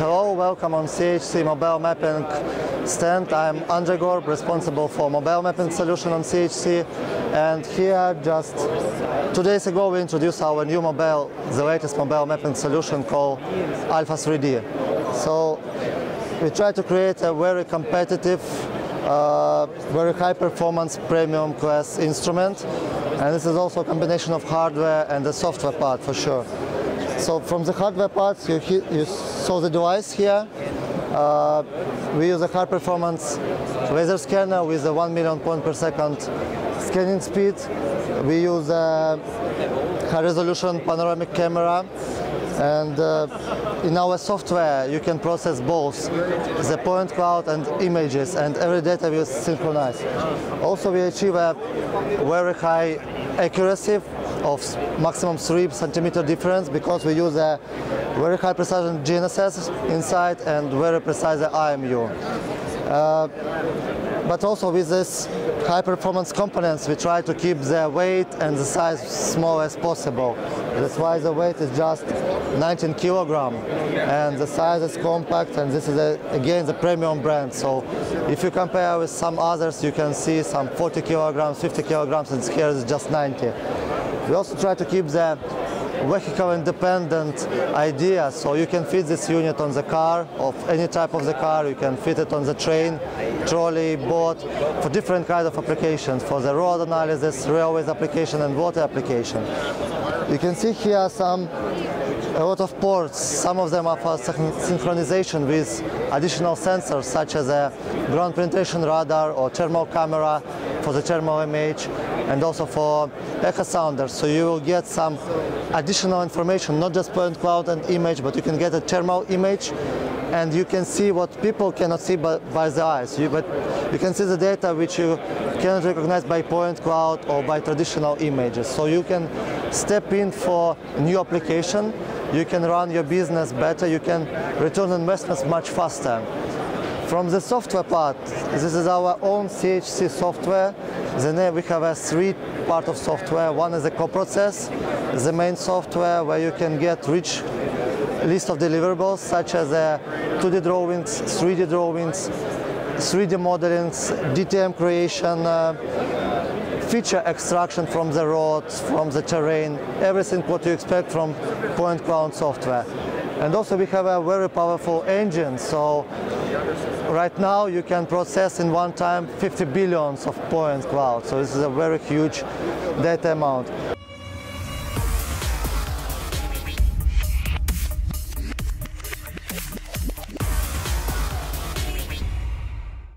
Hello, welcome on CHC Mobile Mapping stand. I'm Andrei Gorb, responsible for mobile mapping solution on CHC. And here, just two days ago, we introduced our new mobile, the latest mobile mapping solution called Alpha 3D. So we try to create a very competitive, uh, very high performance premium class instrument. And this is also a combination of hardware and the software part for sure. So from the hardware parts, you, you saw the device here. Uh, we use a high performance laser scanner with a 1 million point per second scanning speed. We use a high resolution panoramic camera and uh, in our software you can process both the point cloud and images and every data will synchronize. Also we achieve a very high accuracy of maximum 3 centimeter difference because we use a very high precision GNSS inside and very precise IMU. Uh, but also with this high performance components we try to keep the weight and the size small as possible. That's why the weight is just 19 kilogram and the size is compact and this is a, again the premium brand. So if you compare with some others you can see some 40 kilograms, 50 kilograms and here is just 90. We also try to keep the vehicle independent idea so you can fit this unit on the car of any type of the car. You can fit it on the train trolley boat for different kind of applications for the road analysis railways application and water application. You can see here some a lot of ports. Some of them are for synchronization with additional sensors such as a ground penetration radar or thermal camera for the thermal image and also for echo sounders. So you will get some additional information, not just point cloud and image, but you can get a thermal image and you can see what people cannot see by, by the eyes. You, but you can see the data which you cannot recognize by point cloud or by traditional images. So you can step in for a new application, you can run your business better, you can return investments much faster. From the software part, this is our own CHC software. Then we have a three part of software. One is the coprocess, the main software where you can get rich list of deliverables such as uh, 2D drawings, 3D drawings, 3D modeling, DTM creation, uh, feature extraction from the roads, from the terrain, everything what you expect from point cloud software. And also we have a very powerful engine, so right now you can process in one time 50 billions of points cloud, so this is a very huge data amount.